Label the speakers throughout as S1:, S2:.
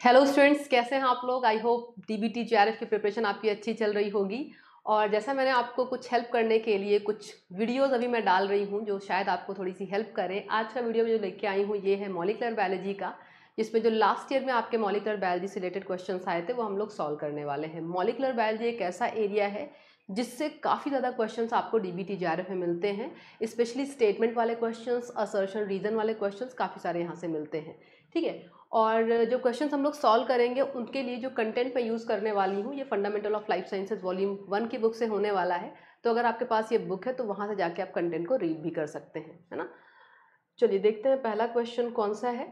S1: Hello students कैसे हैं आप लोग? आई होप डीबीटी जेआरएफ की प्रिपरेशन आपकी अच्छी चल रही होगी। और जैसा मैंने आपको कुछ हेल्प करने के लिए कुछ वीडियोस अभी मैं डाल रही हूँ, जो शायद आपको थोड़ी सी हेल्प करें। आज का वीडियो जो लेके आई हूँ, ये है मॉलिकुलर बायोलॉजी का, जिसमें जो लास्ट ईयर में आपके मॉलिकुलर बायोलॉजी से रिलेटेड क्वेश्चन आए थे, वो हम लोग सॉल्व करने वाले हैं। मॉलिकुलर बायोलॉजी एक ऐसा एरिया है, जिससे काफ़ी ज़्यादा क्वेश्चंस आपको डी बी में मिलते हैं। स्पेशली स्टेटमेंट वाले क्वेश्चंस असर्शन रीजन वाले क्वेश्चंस काफ़ी सारे यहाँ से मिलते हैं। ठीक है? और जो क्वेश्चन हम लोग सॉल्व करेंगे, उनके लिए जो कंटेंट मैं यूज़ करने वाली हूँ, ये fundamental of life sciences volume one की बुक से होने वाला है। तो अगर आपके पास ये बुक है तो वहाँ से जाके आप कंटेंट को रीड भी कर सकते हैं, है ना? चलिए देखते हैं पहला क्वेश्चन कौन सा है।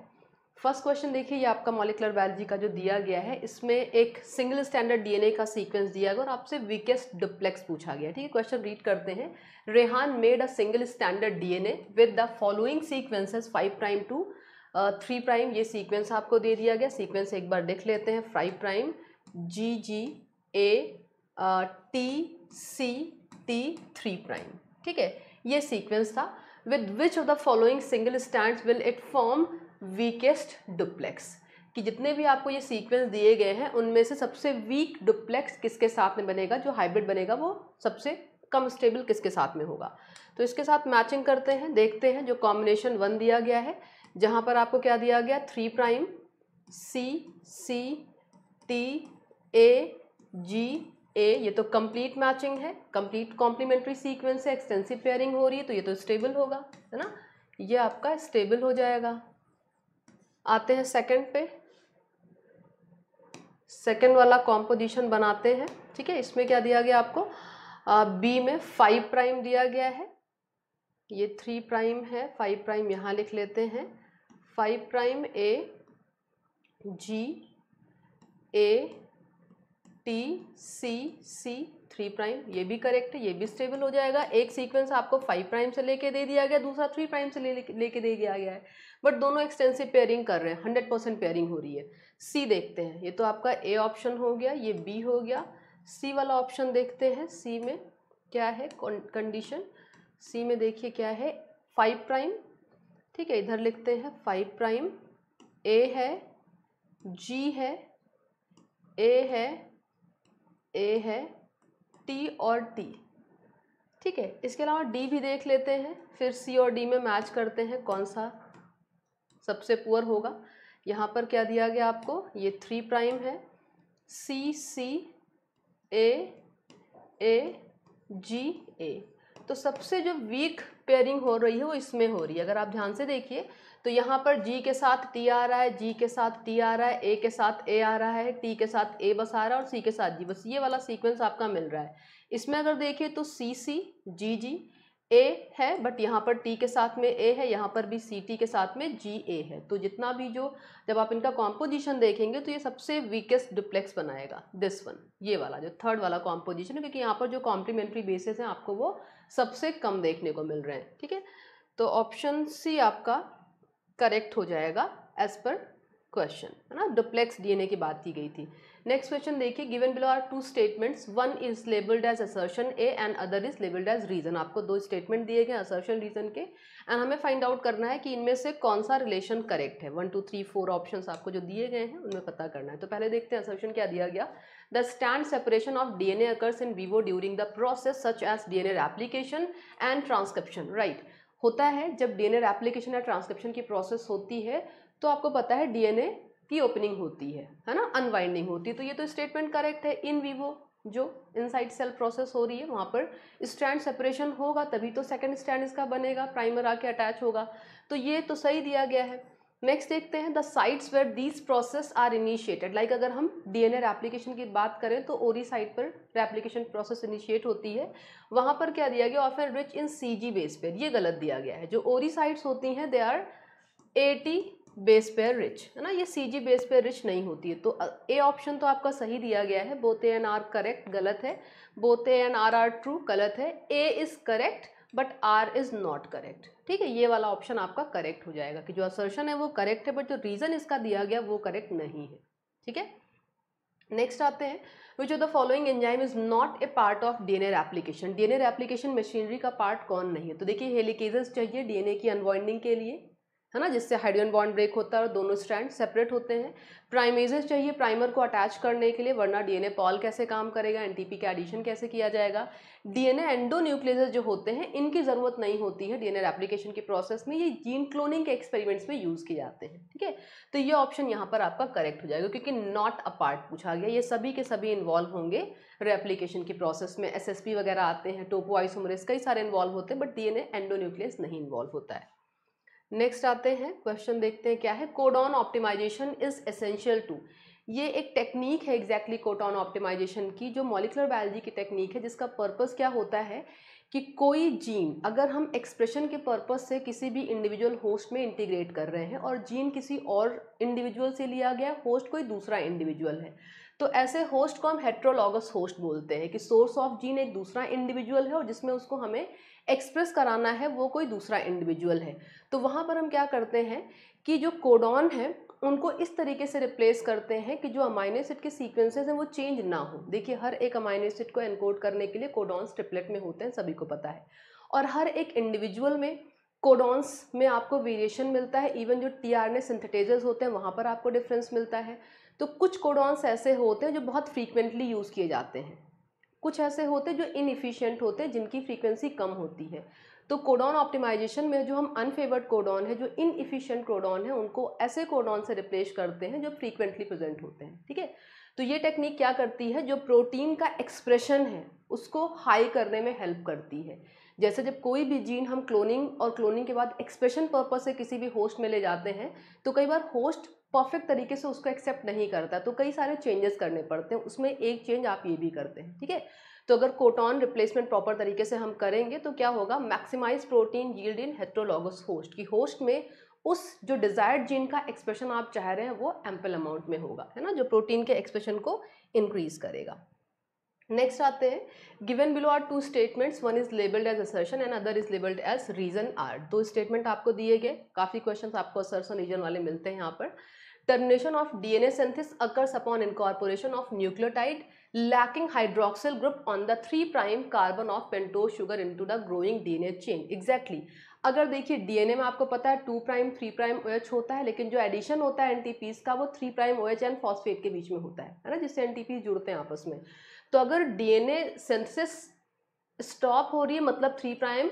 S1: फ़र्स्ट क्वेश्चन देखिए, ये आपका मॉलिकुलर बायोलॉजी का जो दिया गया है, इसमें एक सिंगल स्टैंडर्ड डीएनए का सीक्वेंस दिया गया और आपसे वीकेस्ट डिप्लेक्स पूछा गया। ठीक है क्वेश्चन रीड करते हैं। Rehan made a single standard DNA with the following sequences five prime to three prime, ये सीक्वेंस आपको दे दिया गया। सीक्वेंस एक बार देख लेते हैं। Five prime G G A T C T three prime ठीक है? ये सीक्वेंस था। With which of the following single stand will it form weakest duplex कि जितने भी आपको ये सीक्वेंस दिए गए हैं, उनमें से सबसे वीक डुप्लेक्स किसके साथ में बनेगा? जो हाइब्रिड बनेगा, वो सबसे कम स्टेबल किसके साथ में होगा? तो इसके साथ मैचिंग करते हैं, देखते हैं। जो कॉम्बिनेशन वन दिया गया है जहाँ पर आपको क्या दिया गया? Three prime, C C, T, A, G, A, ये तो कंप्लीट मैचिंग है। कंप्लीट कॉम्प्लीमेंट्री सीक्वेंस है एक्सटेंसिव पेयरिंग हो रही है तो ये तो स्टेबल होगा, है ना? ये आपका स्टेबल हो जाएगा। आते हैं सेकंड पे। सेकंड वाला कॉम्पोजिशन बनाते हैं, ठीक है? इसमें क्या दिया गया आपको? बी में फाइव प्राइम दिया गया है। ये थ्री प्राइम है फाइव प्राइम यहाँ लिख लेते हैं। Five prime A, G, A, T, C C, three prime, ये भी करेक्ट है, ये भी स्टेबल हो जाएगा। एक सीक्वेंस आपको फाइव प्राइम से लेके दे दिया गया, दूसरा थ्री प्राइम से ले लेके दे दिया गया है। बट दोनों एक्सटेंसिव पेयरिंग कर रहे हैं, हंड्रेड परसेंट पेयरिंग हो रही है। सी देखते हैं, ये तो आपका ए ऑप्शन हो गया, ये बी हो गया। सी वाला ऑप्शन देखते हैं, सी में क्या है कंडीशन, सी में देखिए क्या है, फाइव प्राइम ठीक है, इधर लिखते हैं फाइव प्राइम ए है जी है ए है ए है टी और टी ठीक है, इसके अलावा डी भी देख लेते हैं, फिर सी और डी में मैच करते हैं, कौन सा सबसे पुअर होगा। यहाँ पर क्या दिया गया आपको? ये थ्री प्राइम है सी सी ए ए जी ए तो सबसे जो वीक पेयरिंग हो रही है वो इसमें हो रही है। अगर आप ध्यान से देखिए तो यहाँ पर जी के साथ टी आ रहा है जी के साथ टी आ रहा है ए के साथ ए आ रहा है टी के साथ ए बस आ रहा है और सी के साथ जी बस। ये वाला सीक्वेंस आपका मिल रहा है। इसमें अगर देखिए तो सी सी जी जी ए है बट यहाँ पर टी के साथ में ए है, यहाँ पर भी सी टी के साथ में जी ए है। तो जितना भी जो, जब आप इनका कॉम्पोजिशन देखेंगे तो ये सबसे वीकेस्ट डिप्लेक्स बनाएगा दिस वन ये वाला, जो थर्ड वाला कॉम्पोजिशन है, क्योंकि यहाँ पर जो कॉम्प्लीमेंट्री बेसिस हैं, आपको वो सबसे कम देखने को मिल रहे हैं, ठीक है? तो ऑप्शन सी आपका करेक्ट हो जाएगा एज पर क्वेश्चन है ना? डुप्लेक्स डीएनए की बात की गई थी। नेक्स्ट क्वेश्चन देखिए given below are two statements one is labelled as assertion A and other is labelled as reason आपको दो स्टेटमेंट दिए गए असर्शन रीजन के। एंड हमें फाइंड आउट करना है कि इनमें से कौन सा रिलेशन करेक्ट है। One two three four option आपको जो दिए गए हैं, उनमें पता करना है। तो पहले देखते हैं असर्शन क्या दिया गया। The stand separation of D N A occurs in vivo during the process such as D N A application and transcription right होता है, जब डी एन ए एप्लीकेशन या ट्रांसक्रिप्शन की प्रोसेस होती है तो आपको पता है डीएनए की ओपनिंग होती है है ना? अनवाइंडिंग होती है। तो ये तो स्टेटमेंट करेक्ट है इन वीवो जो इनसाइड सेल प्रोसेस हो रही है, वहाँ पर स्टैंड सेपरेशन होगा, तभी तो सेकंड स्टैंड इसका बनेगा प्राइमर आके अटैच होगा। तो ये तो सही दिया गया है। नेक्स्ट देखते हैं the sites where these process are initiated like अगर हम डी डीएनए एप्लीकेशन की बात करें तो ओरी साइट पर एप्लीकेशन प्रोसेस इनिशिएट होती है। वहाँ पर क्या दिया गया? Offer rich in C G base पर ये गलत दिया गया है। जो ओरी साइट्स होती हैं they are AT base pair rich है ना? ये C G base pair rich नहीं होती है। तो ए ऑप्शन तो आपका सही दिया गया है। बोते एन आर करेक्ट गलत है। बोते एन आर आर ट्रू गलत है। A is correct but R is not correct. ठीक है, ये वाला ऑप्शन आपका करेक्ट हो जाएगा कि जो असर्शन है वो करेक्ट है बट जो रीज़न इसका दिया गया वो करेक्ट नहीं है। ठीक है? नेक्स्ट आते हैं which of the following enzyme is not a part of D N DNA application DNA application machinery का पार्ट कौन नहीं है? तो देखिए, हेलिकेजेस चाहिए डीएनए की अनवाइंडिंग के लिए। है ना, जिससे हाइड्रोजन बॉन्ड ब्रेक होता है और दोनों स्ट्रैंड सेपरेट होते हैं। प्राइमेजेस चाहिए प्राइमर को अटैच करने के लिए, वरना डीएनए पॉल कैसे काम करेगा, एनटीपी का एडिशन कैसे किया जाएगा। डीएनए एंडोन्यूक्लियस जो होते हैं, इनकी ज़रूरत नहीं होती है डीएनए एप्लीकेशन के प्रोसेस में, ये जीन क्लोनिंग के एक्सपेरिमेंट्स में यूज़ किए जाते हैं, ठीक है? तो ये ऑप्शन यहाँ पर आपका करेक्ट हो जाएगा, क्योंकि नॉट अ पार्ट पूछा गया। ये सभी के सभी इन्वॉल्व होंगे रेप्लीकेशन के प्रोसेस में। एसएसपी वगैरह आते हैं टोपो आइसोमरेस कई सारे इन्वॉल्व होते हैं, बट डीएनए एंडोन्यूक्लियस नहीं इन्वॉल्व होता है। नेक्स्ट आते हैं क्वेश्चन देखते हैं क्या है? Codon optimisation is essential to ये एक टेक्निक है एग्जैक्टली कोटॉन ऑप्टिमाइजेशन की, जो मॉलिकुलर बायोलॉजी की टेक्निक है, जिसका पर्पस क्या होता है कि कोई जीन अगर हम एक्सप्रेशन के पर्पस से किसी भी इंडिविजुअल होस्ट में इंटीग्रेट कर रहे हैं और जीन किसी और इंडिविजुअल से लिया गया होस्ट कोई दूसरा इंडिविजुअल है तो ऐसे होस्ट को हम हेट्रोलॉगस होस्ट बोलते हैं कि सोर्स ऑफ़ जीन एक दूसरा इंडिविजुअल है और जिसमें उसको हमें एक्सप्रेस कराना है, वो कोई दूसरा इंडिविजुअल है। तो वहाँ पर हम क्या करते हैं कि जो कोडॉन है, उनको इस तरीके से रिप्लेस करते हैं कि जो अमाइनो एसिड के सीक्वेंसेस हैं, वो चेंज ना हो। देखिए, हर एक अमाइनो एसिड को एनकोड करने के लिए कोडॉन्स ट्रिपलेट में होते हैं, सभी को पता है। और हर एक इंडिविजुअल में कोडॉन्स में आपको वेरिएशन मिलता है इवन जो टी आर सिंथेटाइजर्स होते हैं, वहाँ पर आपको डिफरेंस मिलता है। तो कुछ कोडॉन्स ऐसे होते हैं जो बहुत फ्रीक्वेंटली यूज़ किए जाते हैं। कुछ ऐसे होते जो इनफिशियंट होते, जिनकी फ्रीक्वेंसी कम होती है। तो कोडॉन ऑप्टिमाइजेशन में जो हम अनफेवर्ड कोडॉन है, जो इनफिशियंट कोडॉन है, उनको ऐसे कोडॉन से रिप्लेस करते हैं जो फ्रीक्वेंटली प्रेजेंट होते हैं, ठीक है? तो ये टेक्निक क्या करती है? जो प्रोटीन का एक्सप्रेशन है, उसको हाई करने में हेल्प करती है। जैसे जब कोई भी जीन हम क्लोनिंग और क्लोनिंग के बाद एक्सप्रेशन पर्पज से किसी भी होस्ट में ले जाते हैं तो कई बार होस्ट परफेक्ट तरीके से उसको एक्सेप्ट नहीं करता तो कई सारे चेंजेस करने पड़ते हैं। उसमें एक चेंज आप ये भी करते हैं, ठीक है? तो अगर कोटॉन रिप्लेसमेंट प्रॉपर तरीके से हम करेंगे तो क्या होगा? Maximise protein yield in heterologous host की होस्ट में उस जो डिजायर्ड जीन का एक्सप्रेशन आप चाह रहे हैं, वो एम्पल अमाउंट में होगा, है ना? जो प्रोटीन के एक्सप्रेशन को इंक्रीज करेगा। नेक्स्ट आते हैं। Given below are two statements one is labelled as assertion and other is labelled as reason R दो स्टेटमेंट आपको दिए गए। काफ़ी क्वेश्चंस आपको असर्शन रीजन वाले मिलते हैं यहाँ पर। Termination of DNA synthesis occurs upon incorporation of nucleotide lacking hydroxyl group on the 3 prime carbon of pentose sugar into the growing DNA chain exactly अगर देखिए डीएनए में आपको पता है two prime three prime O H होता है लेकिन जो एडिशन होता है एनटीपीज का वो three prime O H and phosphate के बीच में होता है है ना जिससे एनटीपीज जुड़ते हैं आपस में तो अगर डीएनए सिंथेसिस स्टॉप हो रही है मतलब थ्री प्राइम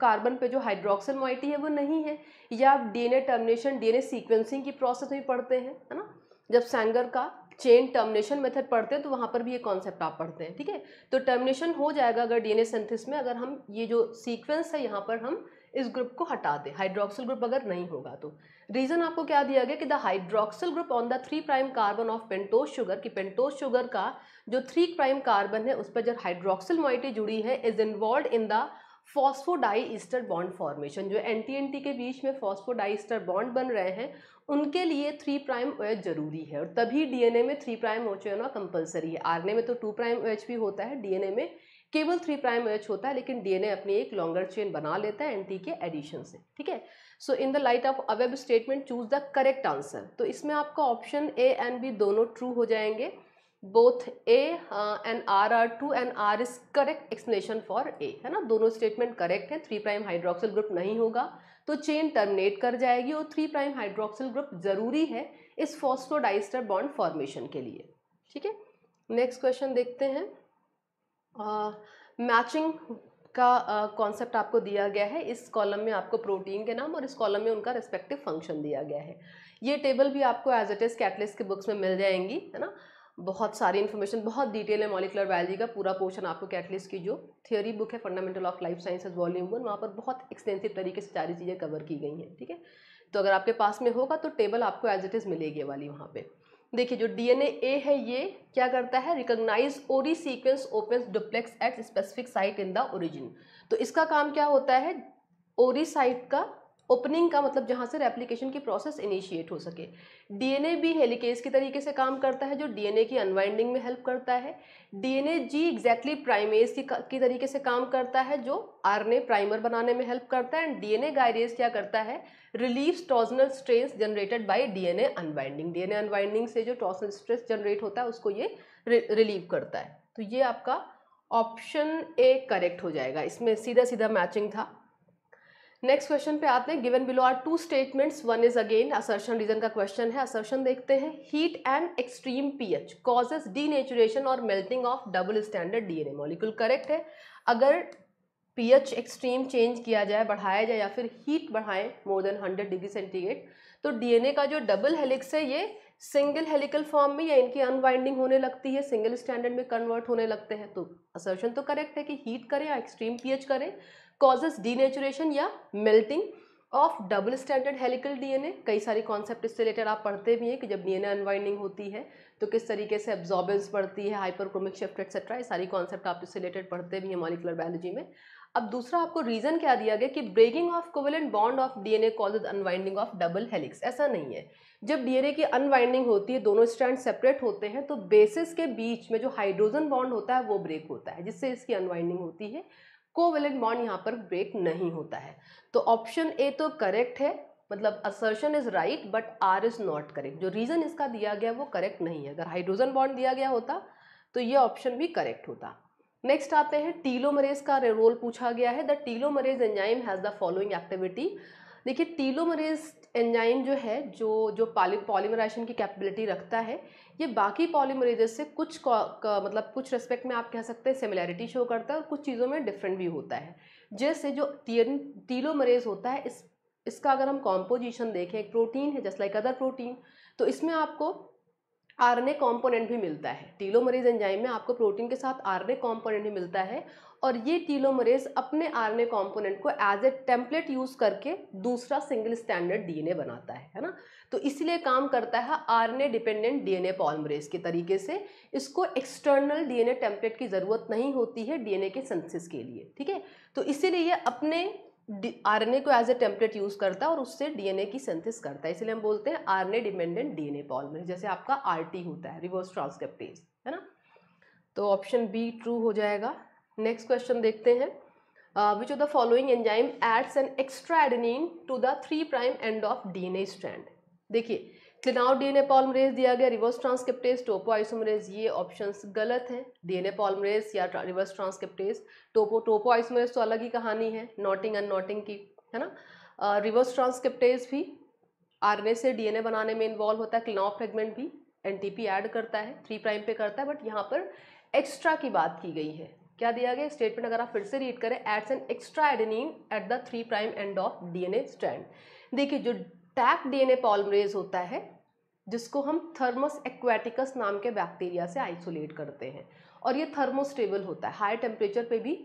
S1: कार्बन पे जो हाइड्रोक्सल मोइटी है वो नहीं है, या आप डीएनए टर्मिनेशन डीएनए सीक्वेंसिंग की प्रोसेस में पढ़ते हैं, है ना? जब सैंगर का चेन टर्मिनेशन मेथड पढ़ते हैं तो वहाँ पर भी ये कॉन्सेप्ट आप पढ़ते हैं, ठीक है? तो टर्मिनेशन हो जाएगा अगर डीएनए सिंथेसिस में, अगर हम ये जो सीक्वेंस है यहाँ पर हम इस ग्रुप को हटा दें हाइड्रोक्सिल ग्रुप अगर नहीं होगा तो। रीजन आपको क्या दिया गया कि the hydroxyl group on the three prime carbon of pentose sugar कि पेंटोस शुगर का जो थ्री प्राइम कार्बन है, उस पर जब हाइड्रोक्सिल मोइटी जुड़ी है is involve in the phosphodiester bond formation जो एन टी के बीच में फॉस्फोडाई ईस्टर बॉन्ड बन रहे हैं, उनके लिए थ्री प्राइम ओ ज़रूरी है। और तभी डीएनए में थ्री प्राइम ओ होना कंपलसरी है। आरएनए में तो टू प्राइम ओ भी होता है डीएनए में केवल थ्री प्राइम ओ होता है, लेकिन डीएनए अपनी एक लॉन्गर चेन बना लेता है एनटी के एडिशन से, ठीक है? So in the light of above statement choose the correct answer तो इसमें आपका ऑप्शन ए एंड बी दोनों ट्रू हो जाएँगे। Both A and R are true and R is correct explanation for A है ना? दोनों स्टेटमेंट करेक्ट है। थ्री प्राइम हाइड्रोक्सिल ग्रुप नहीं होगा तो चेन टर्मिनेट कर जाएगी और थ्री प्राइम हाइड्रोक्सिल ग्रुप ज़रूरी है इस फॉस्फोडाइस्टर बॉन्ड फॉर्मेशन के लिए। ठीक है? नेक्स्ट क्वेश्चन देखते हैं। मैचिंग uh, का कॉन्सेप्ट uh, आपको दिया गया है। इस कॉलम में आपको प्रोटीन के नाम और इस कॉलम में उनका रिस्पेक्टिव फ़ंक्शन दिया गया है। ये टेबल भी आपको एज इट इज़ कैटलिस्ट के बुक्स में मिल जाएँगी है ना? बहुत सारी इन्फॉर्मेशन बहुत डिटेल है मॉलिकुलर बायोलॉजी का, पूरा पोर्शन आपको कैटलिस्ट की जो थियोरी बुक है fundamental of life sciences volume one वहाँ पर बहुत एक्सटेंसिव तरीके से सारी चीज़ें कवर की गई हैं, ठीक है? तो अगर आपके पास में होगा तो टेबल आपको एज इट इज़ मिलेगी वाली वहाँ पे। देखिए, जो डीएनए ए है, ये क्या करता है? Recognise ori sequence open duplex at specific site in the origin तो इसका काम क्या होता है? ओरी साइट का ओपनिंग का मतलब जहाँ से रेप्लीकेशन की प्रोसेस इनिशिएट हो सके। डीएनए भी हेलिकेज की तरीके से काम करता है जो डीएनए की अनवाइंडिंग में हेल्प करता है। डीएनए जी एग्जैक्टली प्राइमेज की, की तरीके से काम करता है जो आरएनए प्राइमर बनाने में हेल्प करता है। एंड डीएनए गायरेज क्या करता है? Relieve torsional stress generated by by DNA unwinding DNA unwinding से जो टॉजनल स्ट्रेस जनरेट होता है उसको ये रिलीव करता है। तो ये आपका ऑप्शन ए करेक्ट हो जाएगा। इसमें सीधा सीधा मैचिंग था। नेक्स्ट क्वेश्चन पे आते हैं। Given below are two statements one is again assertion reason का क्वेश्चन है। असर्शन देखते हैं। Heat and extreme pH causes denaturation और melting of double standard DNA molecule correct है? अगर पीएच एक्सट्रीम चेंज किया जाए, बढ़ाया जाए या फिर हीट बढ़ाएँ more than hundred degree centigrade तो डीएनए का जो डबल हेलिक्स है, ये सिंगल हेलिकल फॉर्म में या इनकी अनवाइंडिंग होने लगती है सिंगल स्टैंडर्ड में कन्वर्ट होने लगते हैं। तो असर्शन तो करेक्ट है कि हीट करें या एक्सट्रीम पीएच करें। कॉजेस डीनेचुरेशन या melting of double standard helical DNA कई सारी कॉन्सेप्ट इससे रिलेटेड आप पढ़ते भी हैं कि जब डीएनए अनवाइंडिंग होती है तो किस तरीके से एब्जॉर्बेंस बढ़ती है हाइपरक्रोमिक शिफ्ट एक्सेट्रा ये सारी कॉन्सेप्ट आप इससे रिलेटेड पढ़ते भी हैं मॉलिकुलर बायोलॉजी में। अब दूसरा आपको रीजन क्या दिया गया कि breaking of covalent bond of DNA causes unwinding of double helix ऐसा नहीं है। जब डीएनए की अनवाइंडिंग होती है, दोनों स्ट्रैंड सेपरेट होते हैं तो बेसिस के बीच में जो हाइड्रोजन बॉन्ड होता है, वो ब्रेक होता है, जिससे इसकी अनवाइंडिंग होती है। कोवेलेंट बॉन्ड यहाँ पर ब्रेक नहीं होता है। तो ऑप्शन ए तो करेक्ट है मतलब assertion is right but R is not correct जो रीजन इसका दिया गया वो करेक्ट नहीं है। अगर हाइड्रोजन बॉन्ड दिया गया होता तो ये ऑप्शन भी करेक्ट होता। नेक्स्ट आते हैं टीलोमरेज का रोल पूछा गया है। The telomerase enzyme has the following activity देखिए टीलोमरेज एंजाइम जो है जो जो पॉली पॉलीमराइजेशन की कैपेबिलिटी रखता है ये बाकी पॉलीमरेजेस से कुछ का, मतलब कुछ रेस्पेक्ट में आप कह सकते हैं सिमिलैरिटी शो करता है और कुछ चीज़ों में डिफरेंट भी होता है। जैसे जो टीलोमरेज होता है इस इसका अगर हम कॉम्पोजिशन देखें एक प्रोटीन है जस्ट लाइक अदर प्रोटीन तो इसमें आपको आरएनए कंपोनेंट भी मिलता है। टीलोमरेज एंजाइम में आपको प्रोटीन के साथ आरएनए कंपोनेंट भी मिलता है और ये टीलोमरेज अपने आरएनए कंपोनेंट को एज ए टेम्पलेट यूज़ करके दूसरा सिंगल स्टैंडर्ड डीएनए बनाता है है ना? तो इसलिए काम करता है आरएनए डिपेंडेंट डीएनए पॉलीमरेज के तरीके से। इसको एक्सटर्नल डीएनए टेम्पलेट की ज़रूरत नहीं होती है डीएनए के सेंसिस के लिए, ठीक है? तो इसीलिए ये अपने आरएनए को एज ए टेम्पलेट यूज़ करता है और उससे डीएनए की सिंथेसिस करता है। इसलिए हम बोलते हैं आरएनए डिपेंडेंट डीएनए पॉलीमरेज जैसे आपका आरटी होता है रिवर्स ट्रांसक्रिप्टेज है ना? तो ऑप्शन बी ट्रू हो जाएगा। नेक्स्ट क्वेश्चन देखते हैं। Which of the following enzyme adds an extra adenine to the three prime end of DNA strand देखिए क्लिनाउ डीएनए पॉलमरेज दिया गया रिवर्स ट्रांसक्रिप्टेज टोपो आइसोमरेज ये ऑप्शंस गलत हैं। डीएनए पॉलमरेज या reverse transcriptase topo topo isomerase तो अलग ही कहानी है नॉटिंग एंड नोटिंग की, है ना? रिवर्स ट्रांसक्रिप्टेज भी आर आरएनए से डीएनए बनाने में इन्वॉल्व होता है क्लिनाउ फ्रेगमेंट भी एनटीपी ऐड करता है थ्री प्राइम पे करता है बट यहाँ पर एक्स्ट्रा की बात की गई है। क्या दिया गया? स्टेटमेंट अगर आप फिर से रीड करें adds an extra adenine at the three prime end of DNA strand देखिए, जो टैक डीएनए पॉलीमरेज होता है, जिसको हम थर्मस एक्वेटिकस नाम के बैक्टीरिया से आइसोलेट करते हैं, और ये थर्मोस्टेबल होता है. हाई टेम्परेचर पे भी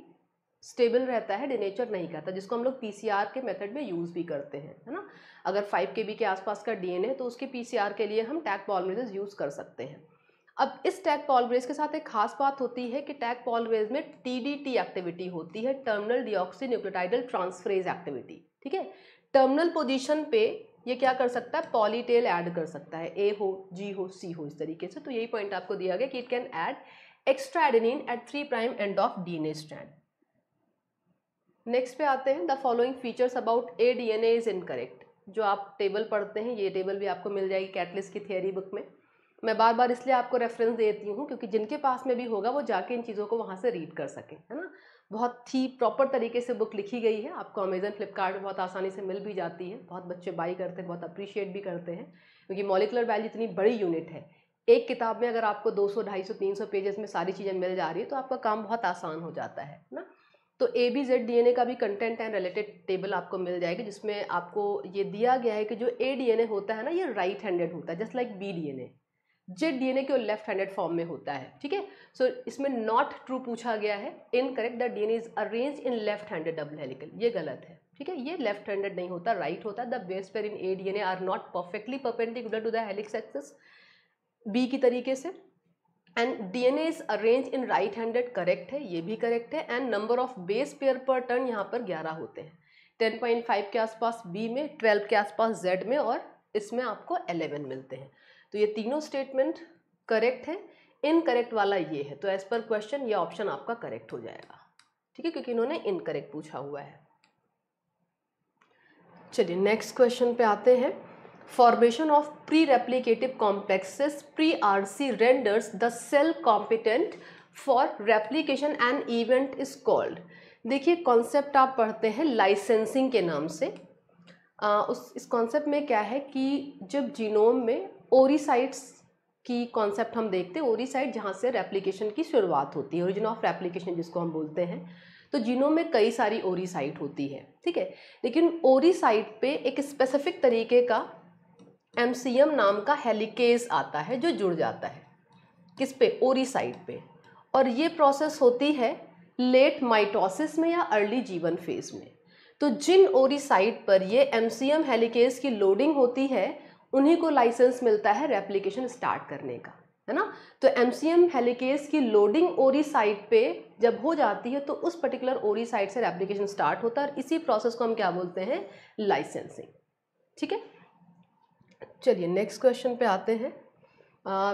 S1: स्टेबल रहता है डिनेचर नहीं करता, जिसको हम लोग पीसीआर के मेथड में यूज़ भी करते हैं, है ना? अगर फाइव के बी के आसपास का डीएनए है तो उसके पीसीआर के लिए हम टैग पॉलमरेज यूज़ कर सकते हैं. अब इस टैग पॉलमरेज के साथ एक खास बात होती है कि टैग पॉलमरेज में टीडीटी एक्टिविटी होती है terminal deoxy nucleotidyl transferase activity ठीक है? टर्मिनल पोजीशन पे ये क्या कर सकता है? पॉलीटेल ऐड कर सकता है। ए हो जी हो सी हो इस तरीके से। तो यही पॉइंट आपको दिया गया कि it can add extra adenine at three prime end of DNA strand next पे आते हैं। The following features about A DNA is incorrect जो आप टेबल पढ़ते हैं, ये टेबल भी आपको मिल जाएगी कैटलिस्ट की थियरी बुक में। मैं बार बार इसलिए आपको रेफरेंस देती हूँ क्योंकि जिनके पास में भी होगा वो जाके इन चीज़ों को वहाँ से रीड कर सकें है ना? बहुत ही प्रॉपर तरीके से बुक लिखी गई है। आपको अमेजन फ्लिपकार्ट बहुत आसानी से मिल भी जाती है। बहुत बच्चे बाई करते हैं बहुत अप्रिशिएट भी करते हैं क्योंकि मॉलिकुलर वैल्यू इतनी बड़ी यूनिट है। एक किताब में अगर आपको 200, 250, 300 पेजेस में सारी चीज़ें मिल जा रही है तो आपका काम बहुत आसान हो जाता है ना? तो ए बी जेड डी का भी कंटेंट एंड रिलेटेड टेबल आपको मिल जाएगी जिसमें आपको ये दिया गया है कि जो ए डी होता है ना ये राइट हैंडेड होता है just like B D Z DNA के लेफ़्ट हैंडेड फॉर्म में होता है, ठीक है? सो इसमें नॉट ट्रू पूछा गया है incorrect the DNA is arrange in left handed double helical ये गलत है, ठीक है? ये लेफ़्ट हैंडेड नहीं होता राइट right होता है the base pair in a DNA are not perfectly perpendicular to the helix axis B की तरीके से and DNA is arrange in right handed correct है, ये भी करेक्ट है and number of base pair per turn यहाँ पर ग्यारह होते हैं टेन पॉइंट फाइव के आसपास बी में ट्वेल्व के आसपास जेड में, और इसमें आपको एलेवन मिलते हैं। तो ये तीनों स्टेटमेंट करेक्ट है। इनकरेक्ट वाला ये है। तो एज पर क्वेश्चन ये ऑप्शन आपका करेक्ट हो जाएगा। ठीक है? क्योंकि इन्होंने इनकरेक्ट पूछा हुआ है। चलिए नेक्स्ट क्वेश्चन पे आते हैं। Formation of pre replicative complexes pre RC renders the cell competent for replication and event is called देखिए कॉन्सेप्ट आप पढ़ते हैं लाइसेंसिंग के नाम से। आ, उस इस कॉन्सेप्ट में क्या है कि जब जीनोम में ओरिसाइट्स की कॉन्सेप्ट हम देखते हैं ओरिसाइट जहाँ से रेप्लिकेशन की शुरुआत होती है ओरिजिन ऑफ़ रेप्लिकेशन जिसको हम बोलते हैं। तो जीनोम में कई सारी ओरिसाइट होती है, ठीक है? लेकिन ओरिसाइट पे एक स्पेसिफिक तरीके का एमसीएम नाम का हेलिकेज आता है जो जुड़ जाता है। किस पे? ओरिसाइट पे। और ये प्रोसेस होती है लेट माइटोसिस में या अर्ली जीवन फ़ेज़ में। तो जिन ओरिसाइट पर ये एम हेलिकेज की लोडिंग होती है उन्हीं को लाइसेंस मिलता है रेप्लीकेशन स्टार्ट करने का, है ना? तो एम सी एम हेलिकेज की लोडिंग ओरी साइट पे जब हो जाती है तो उस पर्टिकुलर ओरी साइट से रेप्लीकेशन स्टार्ट होता है और इसी प्रोसेस को हम क्या बोलते हैं? लाइसेंसिंग ठीक है? चलिए नेक्स्ट क्वेश्चन पे आते हैं।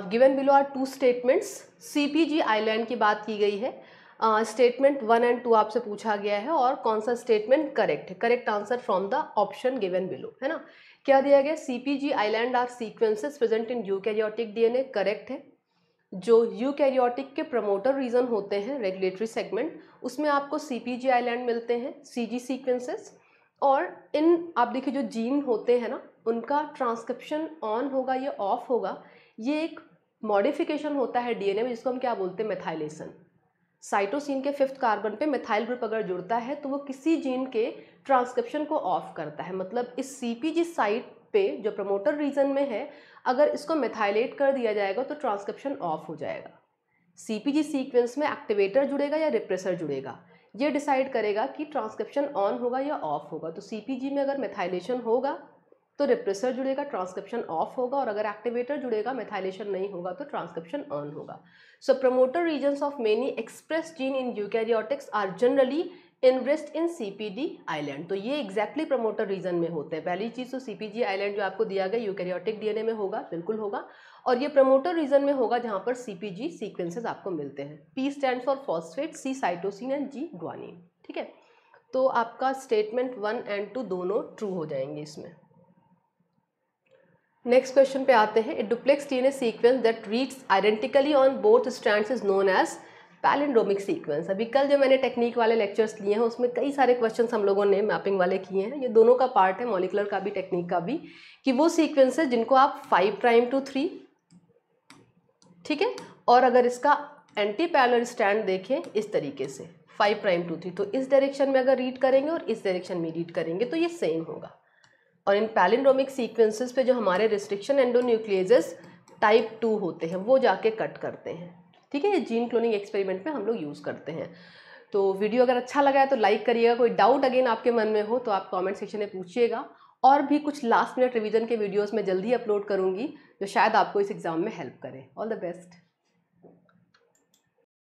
S1: Given below are two statements सीपीजी island की बात की गई है। स्टेटमेंट वन एंड टू आपसे पूछा गया है और कौन सा स्टेटमेंट करेक्ट है? Correct answer from the option given below है ना? क्या दिया गया? C P सीपीजी island are sequences present in eukaryotic DNA correct है? जो यू यूकैरियोटिक के प्रमोटर रीजन होते हैं रेगुलेटरी सेगमेंट उसमें आपको सी पी सीपीजी आइलैंड मिलते हैं सीजी सीक्वेंसेस और इन, आप देखिए जो जीन होते हैं ना, उनका ट्रांसक्रिप्शन ऑन होगा, या ऑफ़ होगा। ये एक मॉडिफिकेशन होता है डीएनए में, जिसको हम क्या बोलते हैं? मेथाइलेशन साइटोसिन के फिफ्थ कार्बन पे मिथाइल ग्रुप अगर जुड़ता है तो वो किसी जीन के ट्रांसक्रिप्शन को ऑफ़ करता है। मतलब इस सीपीजी साइट पे जो प्रमोटर रीजन में है, अगर इसको मिथाइलेट कर दिया जाएगा तो ट्रांसक्रिप्शन ऑफ़ हो जाएगा। सीपीजी सीक्वेंस में एक्टिवेटर जुड़ेगा या रिप्रेसर जुड़ेगा? ये डिसाइड करेगा कि ट्रांसक्रिप्शन ऑन होगा या ऑफ़ होगा। तो सीपीजी में अगर मिथाइलेशन होगा तो रिप्रेसर जुड़ेगा ट्रांसक्रिप्शन ऑफ़ होगा और अगर एक्टिवेटर जुड़ेगा मेथाइलेशन नहीं होगा तो ट्रांसक्रिप्शन ऑन होगा। So promoter region of many express gene in eukaryotics are generally invest in C P D island तो ये एक्जैक्टली प्रमोटर रीजन में होते हैं। पहली चीज़ तो सी पी जी आइलैंड जो आपको दिया गया यूकैरियोटिक डीएनए में होगा, बिल्कुल होगा। और ये प्रमोटर रीजन में होगा जहाँ पर सी पी जी सीक्वेंसेस आपको मिलते हैं। P stand for phosphate C cytosine and G guanine ठीक है? तो आपका स्टेटमेंट वन एंड टू दोनों ट्रू हो जाएँगे इसमें। नेक्स्ट क्वेश्चन पे आते हैं। Duplex D N A sequence that reads identically on both stand is known as palindromic sequence अभी कल जो मैंने टेक्निक वाले लेक्चर्स लिए हैं, उसमें कई सारे क्वेश्चन हम लोगों ने मैपिंग वाले किए हैं। ये दोनों का पार्ट है मॉलिकुलर का भी टेक्निक का भी, कि वो सीक्वेंस है जिनको आप फाइव प्राइम टू थ्री ठीक है? और अगर इसका एंटी पैरल स्टैंड देखें इस तरीके से फाइव प्राइम टू थ्री तो इस डायरेक्शन में अगर रीड करेंगे और इस डायरेक्शन में रीड करेंगे तो ये सेम होगा। और इन पैलिंड्रोमिक सीक्वेंसेस पे जो हमारे रिस्ट्रिक्शन एंडोन्यूक्लियस टाइप टू होते हैं, वो जाके कट करते हैं। ठीक है, ये जीन क्लोनिंग एक्सपेरिमेंट में हम लोग यूज़ करते हैं। तो वीडियो अगर अच्छा लगा है तो लाइक करिएगा, कोई डाउट अगेन आपके मन में हो तो आप कमेंट सेक्शन में पूछिएगा। और भी कुछ लास्ट मिनट रिवीजन के वीडियोस में जल्दी अपलोड करूँगी, जो शायद आपको इस एग्ज़ाम में हेल्प करे। All the best